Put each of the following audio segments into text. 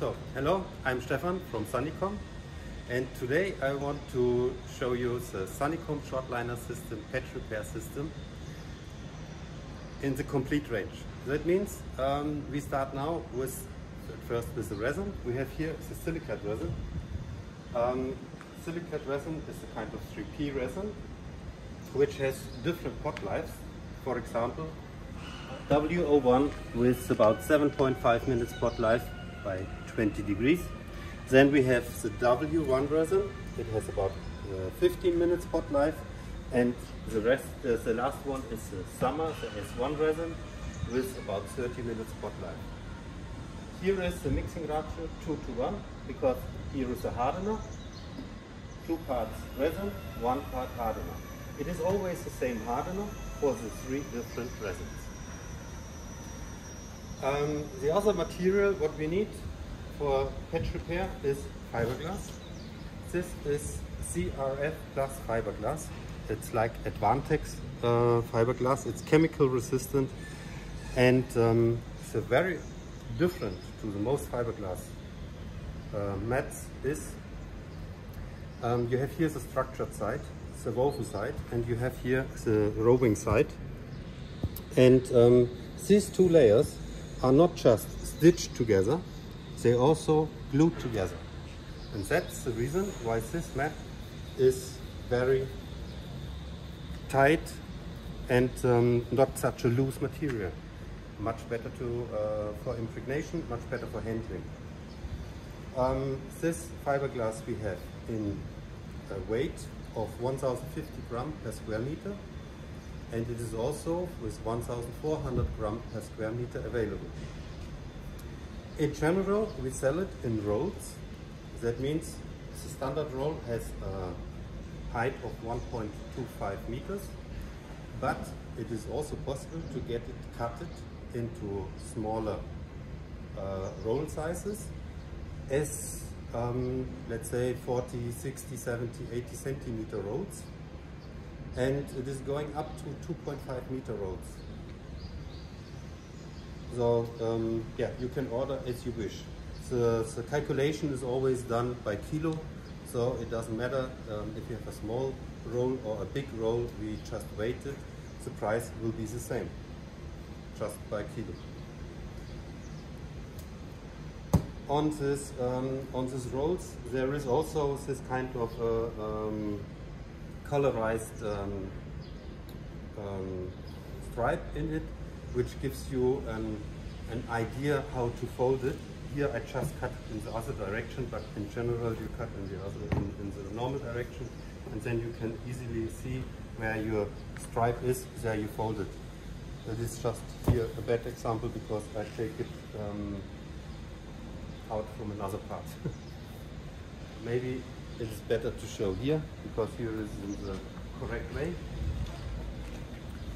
So, hello, I'm Stefan from Sanikom and today I want to show you the Sanikom shortliner system, patch repair system in the complete range. That means um, we start now with first with the resin. We have here the silicate resin. Um, silicate resin is a kind of 3P resin which has different pot lives. For example, W01 with about 7.5 minutes pot life by 20 degrees. Then we have the W1 resin. It has about uh, 15 minutes pot life. And the rest, uh, the last one is the summer, the S1 resin with about 30 minutes pot life. Here is the mixing ratio 2 to 1 because here is a hardener, two parts resin, one part hardener. It is always the same hardener for the three different resins. Um, the other material what we need for patch repair is fiberglass. This is CRF plus fiberglass. It's like Advantex uh, fiberglass. It's chemical resistant and um, it's a very different to the most fiberglass uh, mats is um, you have here the structured side, the woven side, and you have here the roving side. And um, these two layers are not just stitched together, they also glued together. And that's the reason why this mat is very tight and um, not such a loose material. Much better to, uh, for impregnation, much better for handling. Um, this fiberglass we have in a weight of 1050 gram per square meter and it is also with 1400 gram per square meter available. In general, we sell it in rolls. That means the standard roll has a height of 1.25 meters, but it is also possible to get it cutted into smaller uh, roll sizes as um, let's say 40, 60, 70, 80 centimeter rolls and it is going up to 2.5 meter rolls. So um, yeah, you can order as you wish. The, the, calculation is always done by kilo, so it doesn't matter um, if you have a small roll or a big roll, we just weight it, the price will be the same, just by kilo. On this, um, on these rolls, there is also this kind of uh, um, colorized um, um, stripe in it, which gives you an, an idea how to fold it. Here I just cut in the other direction, but in general you cut in the other in, in the normal direction, and then you can easily see where your stripe is. There you fold it. That is just here a bad example because I take it um, out from another part. Maybe it is better to show here because here is in the correct way.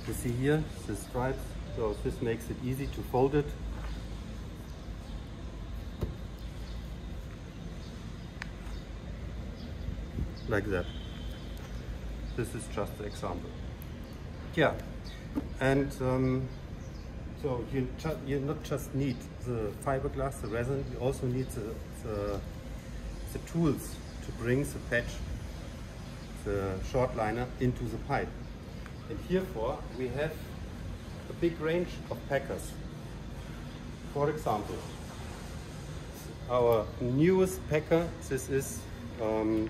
You see here the stripes, so this makes it easy to fold it. Like that. This is just the example. Yeah, and um, so you, you not just need the fiberglass, the resin, you also need the, the, the tools to bring the patch, the short liner, into the pipe. And herefore we have big range of packers. For example, our newest packer, this is um,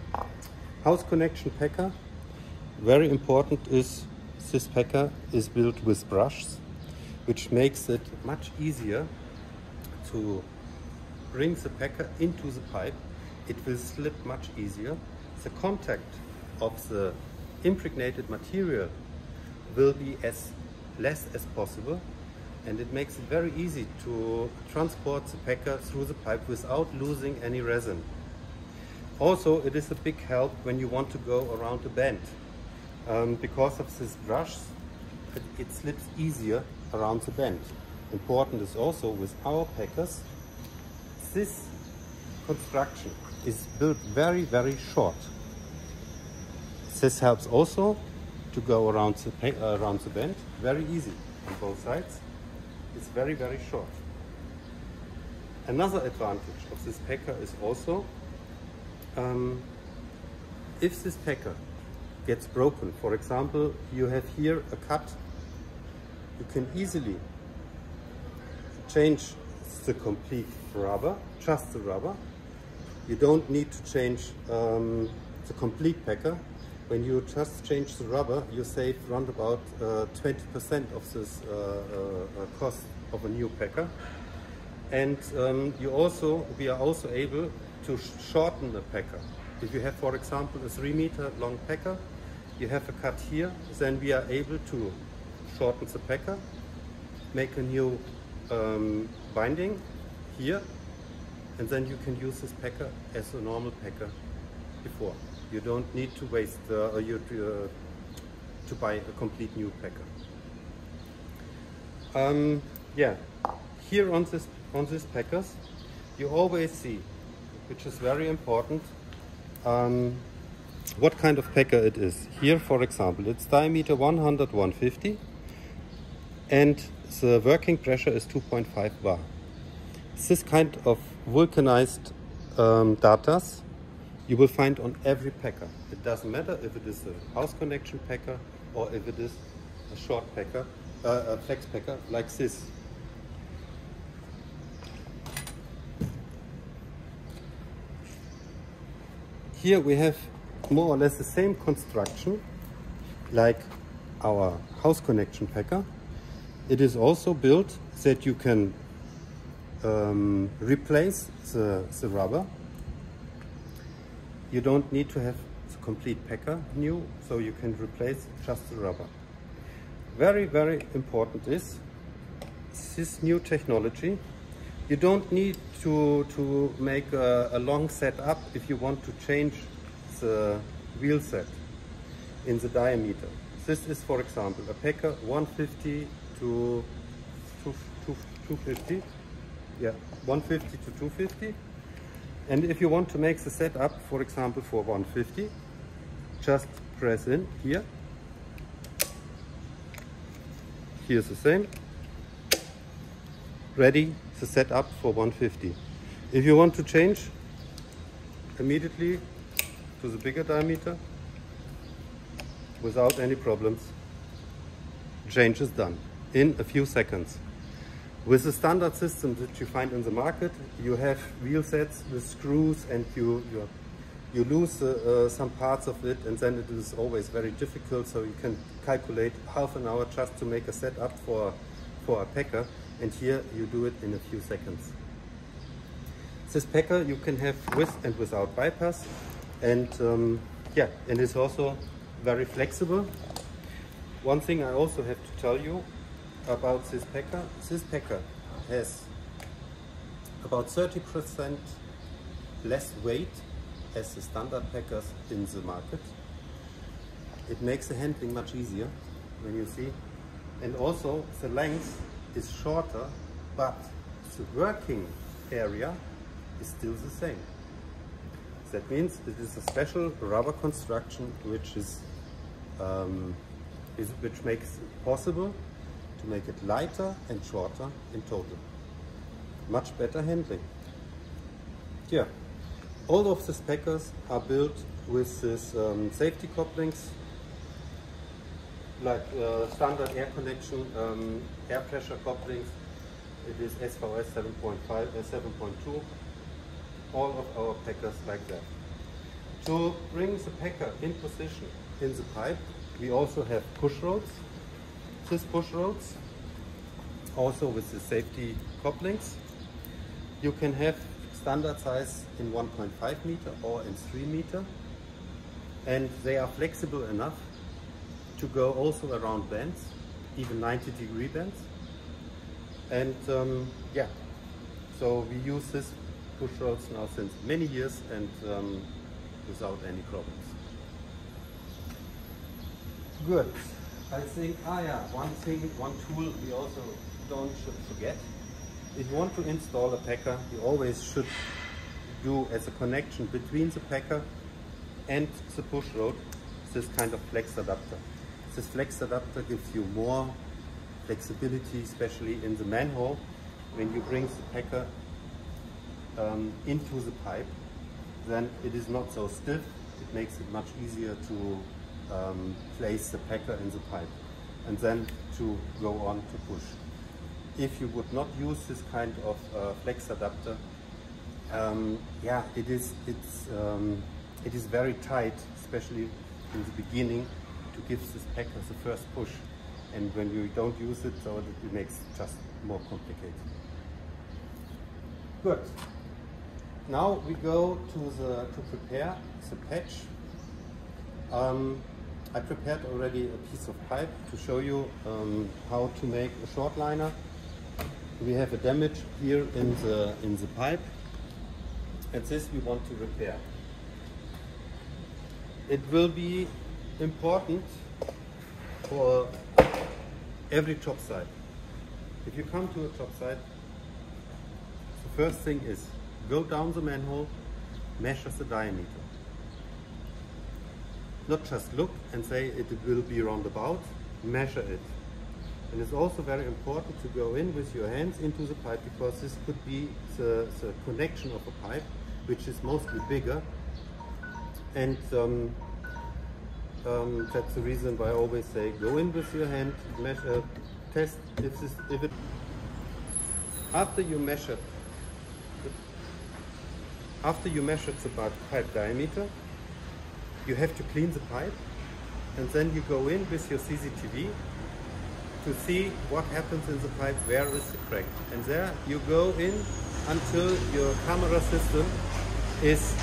house connection packer. Very important is this packer is built with brushes, which makes it much easier to bring the packer into the pipe it will slip much easier. The contact of the impregnated material will be as less as possible and it makes it very easy to transport the packer through the pipe without losing any resin. Also, it is a big help when you want to go around a bend. Um, because of this brush, it, it slips easier around the bend. Important is also with our packers, this construction is built very, very short. This helps also to go around the, uh, around the bend, very easy on both sides. It's very, very short. Another advantage of this packer is also um, if this packer gets broken, for example, you have here a cut, you can easily change the complete rubber, just the rubber. You don't need to change um, the complete packer. When you just change the rubber, you save around about 20% uh, of this uh, uh, cost of a new packer. And um, you also, we are also able to sh shorten the packer. If you have, for example, a three meter long packer, you have a cut here, then we are able to shorten the packer, make a new um, binding here, and then you can use this packer as a normal packer before. You don't need to waste uh, you to, uh, to buy a complete new packer. Um, yeah, here on this on these packers, you always see, which is very important, um, what kind of packer it is. Here, for example, it's diameter 100 150 and the working pressure is 2.5 bar. This kind of vulcanized um, datas you will find on every packer. It doesn't matter if it is a house connection packer or if it is a short packer, uh, a flex packer like this. Here we have more or less the same construction like our house connection packer. It is also built that you can um, replace the, the rubber. You don't need to have the complete packer new, so you can replace just the rubber. Very, very important is this new technology. You don't need to, to make a, a long setup if you want to change the wheel set in the diameter. This is, for example, a packer 150 to 250. Yeah, 150 to 250. And if you want to make the setup, for example, for 150, just press in here. Here's the same. Ready the setup for 150. If you want to change, immediately to the bigger diameter without any problems. Change is done in a few seconds. With the standard system that you find in the market, you have wheel sets with screws and you, you, you lose uh, some parts of it and then it is always very difficult so you can calculate half an hour just to make a setup for, for a packer and here you do it in a few seconds. This packer you can have with and without bypass and um, yeah, and it's also very flexible. One thing I also have to tell you about this packer, this packer has about 30% less weight as the standard packers in the market. It makes the handling much easier when you see. And also the length is shorter, but the working area is still the same. That means it is a special rubber construction which is, um, is which makes it possible to make it lighter and shorter in total. Much better handling. Yeah, all of the packers are built with these um, safety couplings like uh, standard air connection, um, air pressure couplings. It is SVS 7.5, uh, 7.2 all of our packers like that. To bring the packer in position in the pipe, we also have push rods. These push rods, also with the safety couplings. You can have standard size in 1.5 meter or in 3 meter. And they are flexible enough to go also around bends, even 90 degree bends. And um, yeah, so we use this push rods now since many years and um, without any problems. Good. I think, ah yeah, one thing, one tool we also don't should forget. If you want to install a packer, you always should do as a connection between the packer and the push rod this kind of flex adapter. This flex adapter gives you more flexibility, especially in the manhole when you bring the packer um, into the pipe, then it is not so stiff. It makes it much easier to um, place the packer in the pipe and then to go on to push. If you would not use this kind of uh, flex adapter, um, yeah, it is it's um, it is very tight, especially in the beginning, to give this packer the first push. And when you don't use it, so it makes it just more complicated. Good. Now we go to the to prepare the patch. Um, I prepared already a piece of pipe to show you um, how to make a short liner. We have a damage here in the in the pipe, and this we want to repair. It will be important for every job site. If you come to a job site, the first thing is go down the manhole, measure the diameter. Not just look and say it will be roundabout, measure it. And it's also very important to go in with your hands into the pipe because this could be the, the connection of a pipe, which is mostly bigger. And um, um, that's the reason why I always say go in with your hand, measure, test if, this, if it. After you measure after you measured the pipe diameter, you have to clean the pipe and then you go in with your CCTV to see what happens in the pipe, where is the crack. And there you go in until your camera system is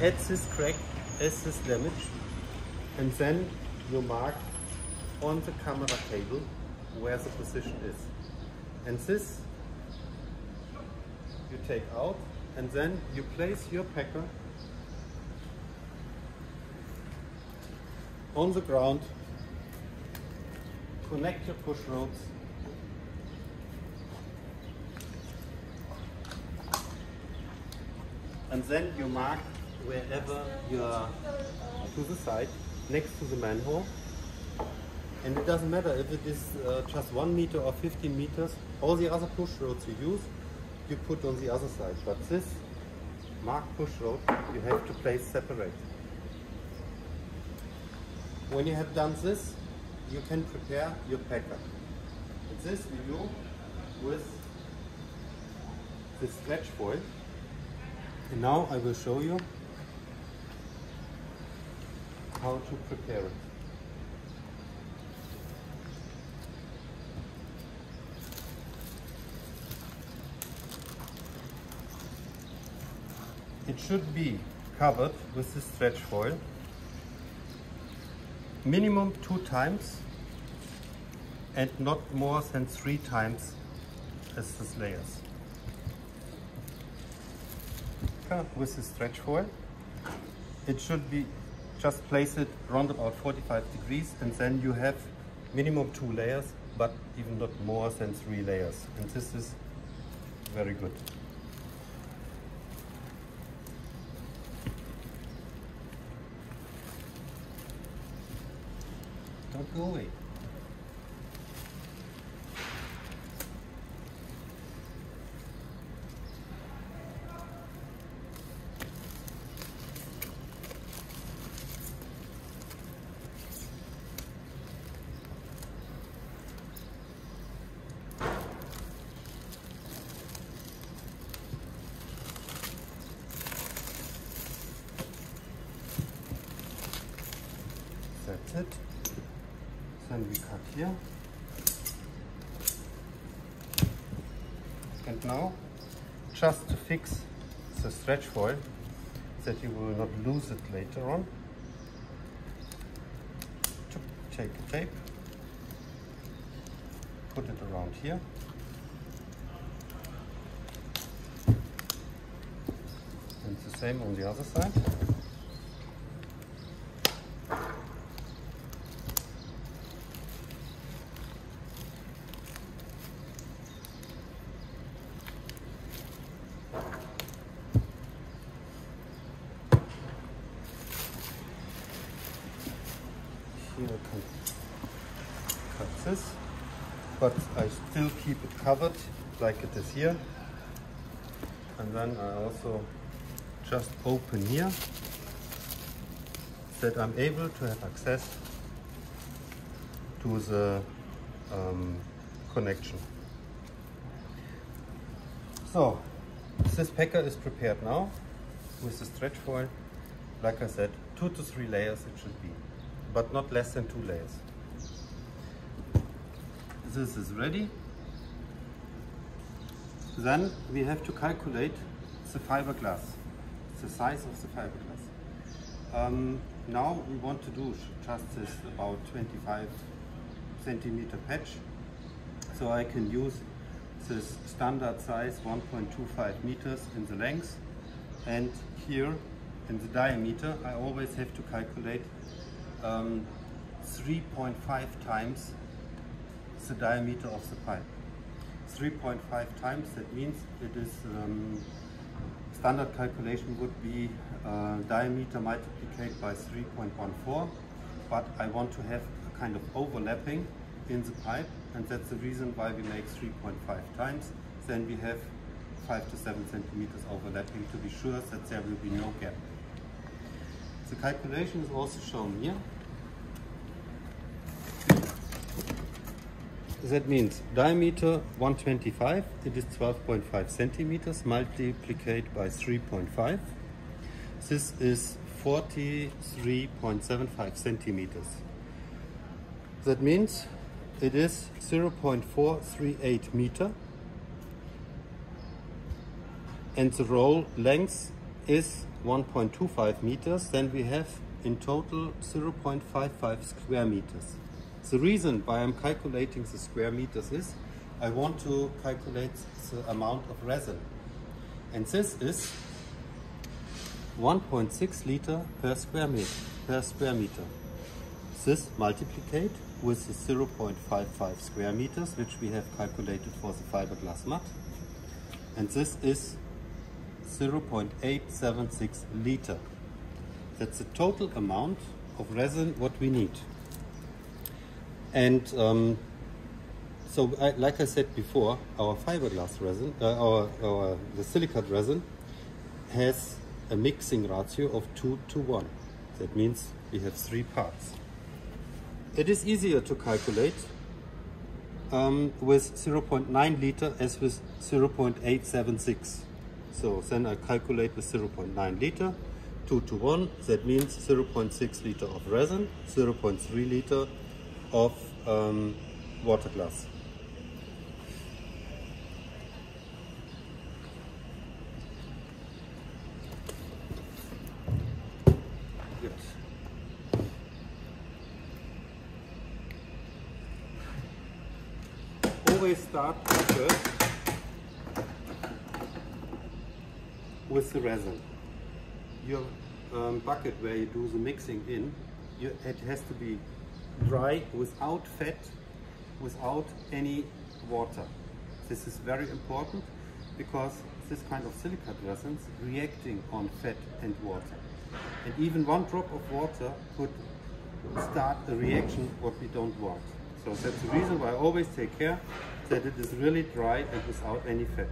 at this crack, at this damage, and then you mark on the camera cable where the position is. And this you take out and then you place your packer on the ground, connect your push rods and then you mark wherever you're to the side next to the manhole and it doesn't matter if it is uh, just one meter or 15 meters all the other push rods you use you put on the other side. But this mark push rod you have to place separate. When you have done this, you can prepare your packer. And this we do with the stretch foil. And now I will show you how to prepare it. it should be covered with the stretch foil minimum two times and not more than three times as the layers. With the stretch foil, it should be just place it around about 45 degrees and then you have minimum two layers but even not more than three layers and this is very good. Don't go away. That's it then we cut here and now just to fix the stretch foil that you will not lose it later on. Take a tape. Put it around here. And the same on the other side here I can cut this, but I still keep it covered like it is here. and then I also just open here that I'm able to have access to the um, connection. So this packer is prepared now with the stretch foil. Like I said, two to three layers it should be, but not less than two layers. This is ready. Then we have to calculate the fiberglass, the size of the fiberglass. Um, now we want to do just this about 25 centimeter patch. So I can use this standard size 1.25 meters in the length and here in the diameter I always have to calculate um, 3.5 times the diameter of the pipe. 3.5 times that means it is um, standard calculation would be uh, diameter multiplied by 3.14 but I want to have a kind of overlapping in the pipe and that's the reason why we make 3.5 times. Then we have 5 to 7 centimeters overlapping to be sure that there will be no gap. The calculation is also shown here. That means diameter 125, it is 12.5 centimeters multiplied by 3.5. This is 43.75 centimeters. That means it is 0.438 meter and the roll length is 1.25 meters then we have in total 0.55 square meters. The reason why I'm calculating the square meters is I want to calculate the amount of resin and this is 1.6 liter per square meter per square meter. This multiplied with the 0.55 square meters, which we have calculated for the fiberglass mat. And this is 0.876 liter. That's the total amount of resin what we need. And um, so, I, like I said before, our fiberglass resin, uh, our, our the silicate resin, has a mixing ratio of two to one. That means we have three parts. It is easier to calculate um, with 0.9 liter as with 0.876. So then I calculate with 0.9 liter, 2 to 1, that means 0.6 liter of resin, 0.3 liter of um, water glass. always start first with the resin. Your um, bucket where you do the mixing in, you, it has to be dry without fat, without any water. This is very important because this kind of silicate resins reacting on fat and water. And even one drop of water could start a reaction what we don't want. So that's the reason why I always take care that it is really dry and without any fat.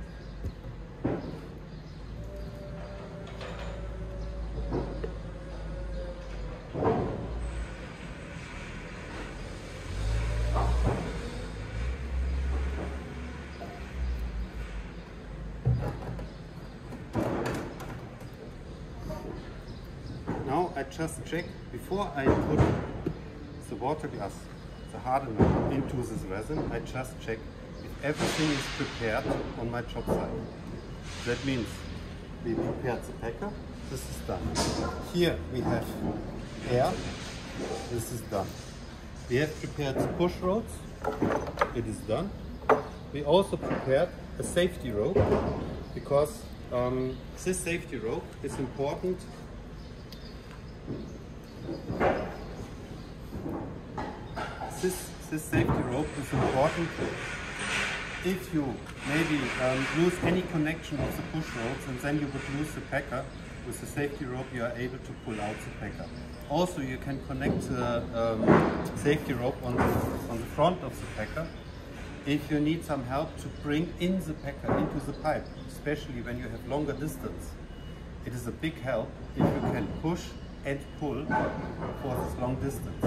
Now I just check before I put the water glass the hardener into this resin, I just check if everything is prepared on my job site. That means we prepared the packer, this is done. Here we have air, this is done. We have prepared the push rods, it is done. We also prepared a safety rope because um, this safety rope is important this, this safety rope is important if you maybe um, lose any connection of the push rods and then you would lose the packer, with the safety rope you are able to pull out the packer. Also you can connect the um, safety rope on the, on the front of the packer if you need some help to bring in the packer into the pipe, especially when you have longer distance, it is a big help if you can push and pull for this long distance.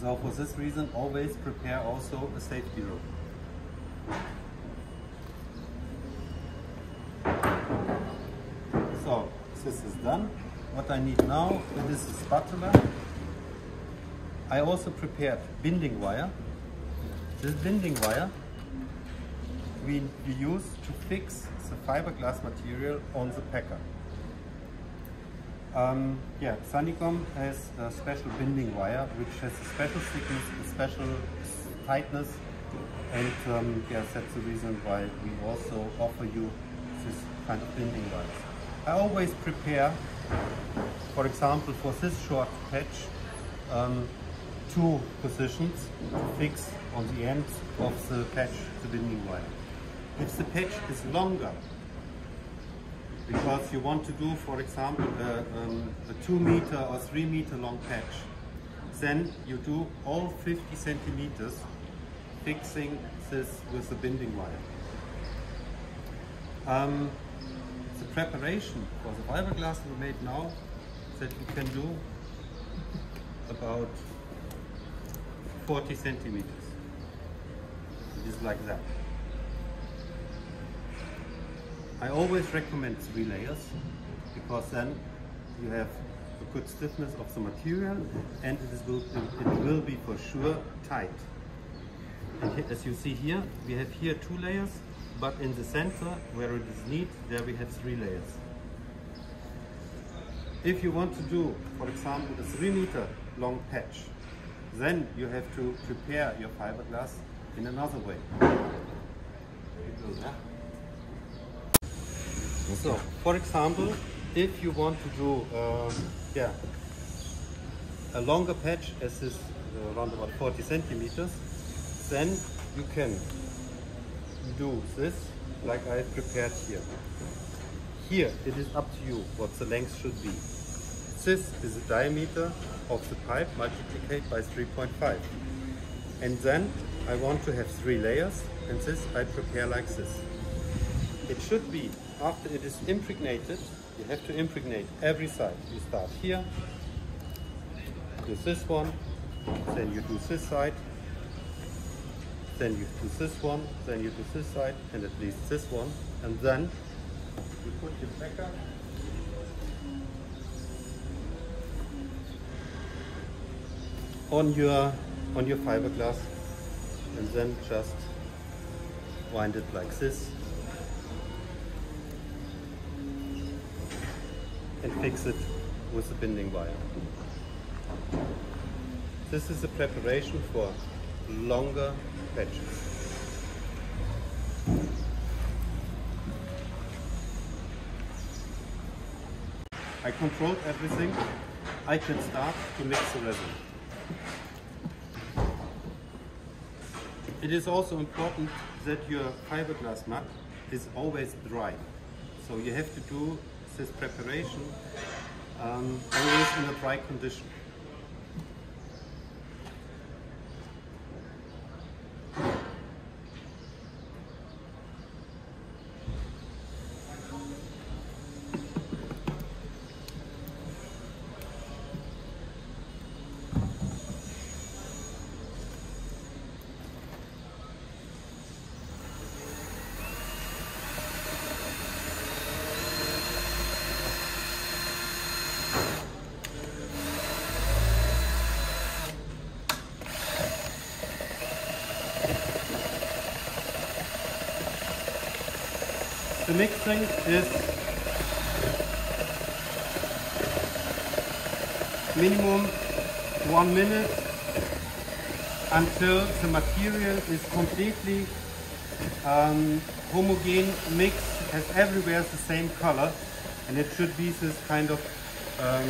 So for this reason, always prepare also a safety rope. So this is done. What I need now, this is spatula. I also prepared binding wire. This binding wire we, we use to fix the fiberglass material on the packer. Um, yeah, Sanikom has a special binding wire which has a special thickness, a special tightness and um, yes, that's the reason why we also offer you this kind of binding wires. I always prepare, for example, for this short patch, um, two positions to fix on the end of the patch, the binding wire. If the patch is longer, because you want to do, for example, a, um, a 2 meter or 3 meter long patch, then you do all 50 centimeters fixing this with the binding wire. Um, the preparation for the fiberglass we made now that you can do about 40 centimeters. It is like that. I always recommend three layers because then you have a good stiffness of the material and it, will, it will be for sure tight. And as you see here, we have here two layers, but in the center where it is neat, there we have three layers. If you want to do, for example, a three meter long patch, then you have to prepare your fiberglass in another way. So, for example, if you want to do um, yeah, a longer patch as is uh, around about 40 centimeters, then you can do this like I prepared here. Here it is up to you what the length should be. This is the diameter of the pipe multiplied by 3.5. And then I want to have three layers and this I prepare like this. It should be after it is impregnated, you have to impregnate every side. You start here, do this one, then you do this side, then you do this one, then you do this side, and at least this one, and then you put your packer on your on your fiberglass, and then just wind it like this fix it with the binding wire. This is a preparation for longer patches. I controlled everything. I can start to mix the resin. It is also important that your fiberglass mat is always dry. So you have to do this preparation um, always in a dry condition. Mixing is minimum one minute until the material is completely um, homogeneous, mixed, has everywhere the same color and it should be this kind of um,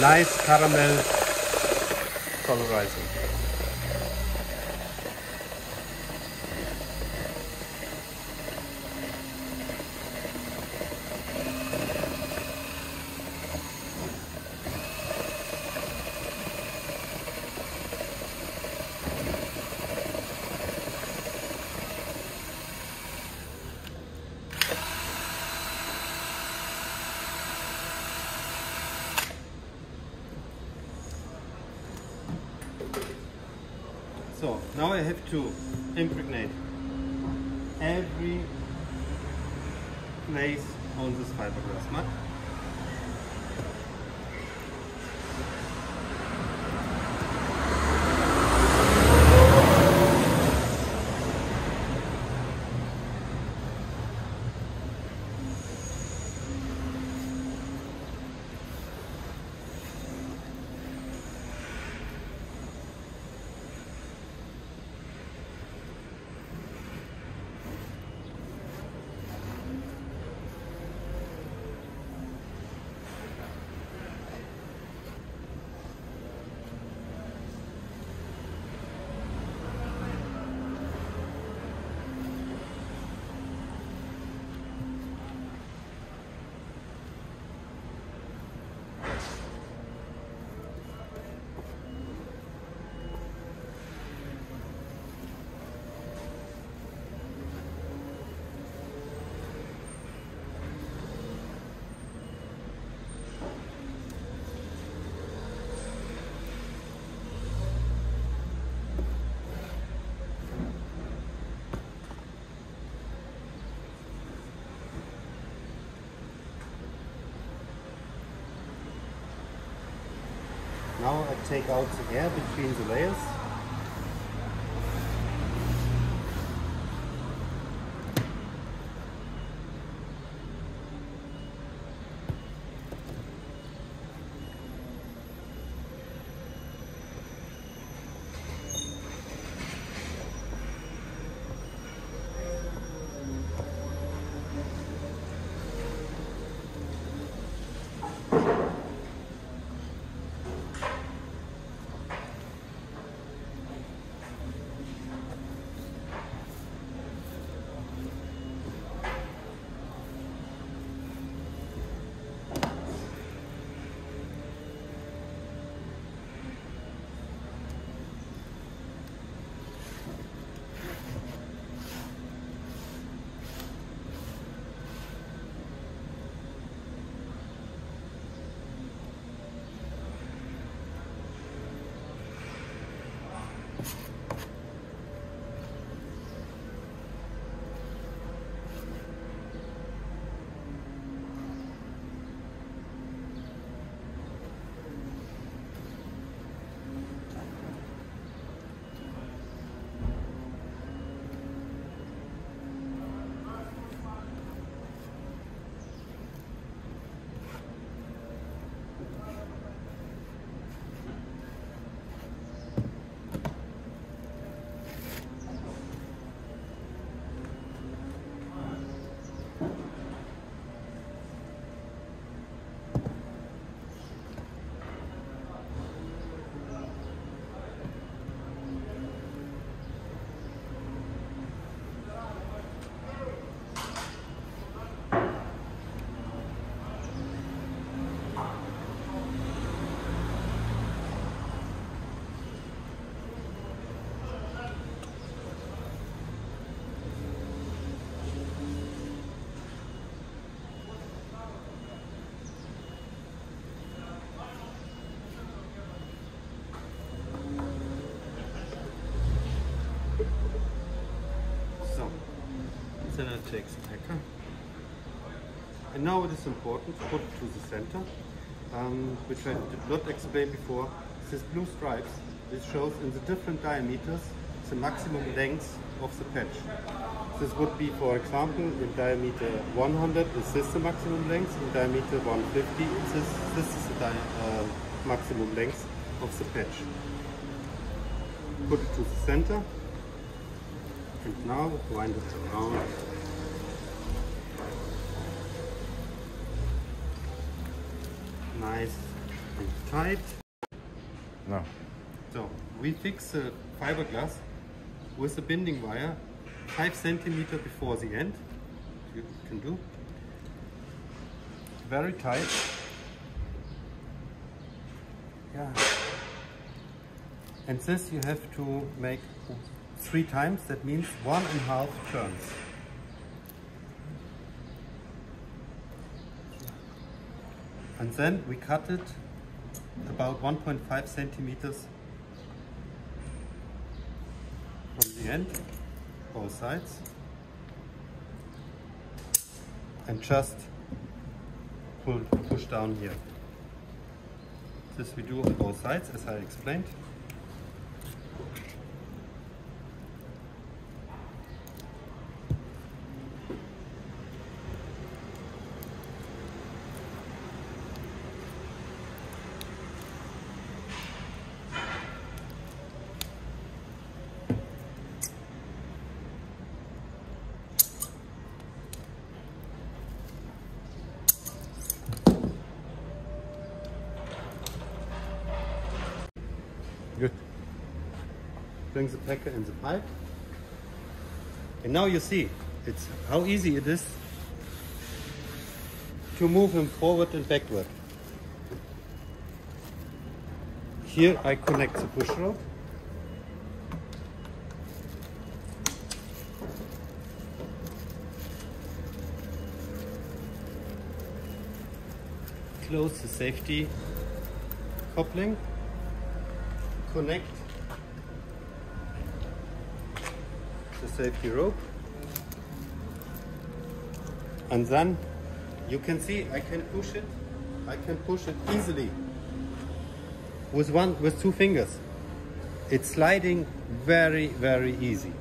nice caramel colorizing. Now I have to impregnate every place on this fiberglass mat. Now I take out the air between the layers. And now it is important to put it to the center, um, which I did not explain before. These blue stripes, this shows in the different diameters the maximum length of the patch. This would be, for example, in diameter 100 is this the maximum length, in diameter 150 is this, is the uh, maximum length of the patch. Put it to the center and now wind it around. Nice and tight. No. So we fix the fiberglass with the binding wire 5 centimeter before the end. You can do. Very tight. Yeah. And this you have to make three times. That means one and a half turns. And then we cut it about 1.5 centimeters from the end, both sides, and just pull, push down here. This we do on both sides, as I explained. Good. Bring the packer in the pipe. And now you see it's how easy it is to move him forward and backward. Here I connect the push rod. Close the safety coupling connect the safety rope. And then you can see I can push it I can push it easily with one with two fingers. It's sliding very very easy.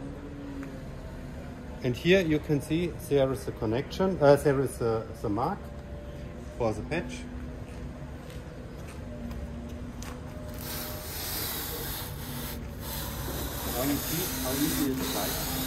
And here you can see there is a connection uh, there is a, the mark for the patch Now you see how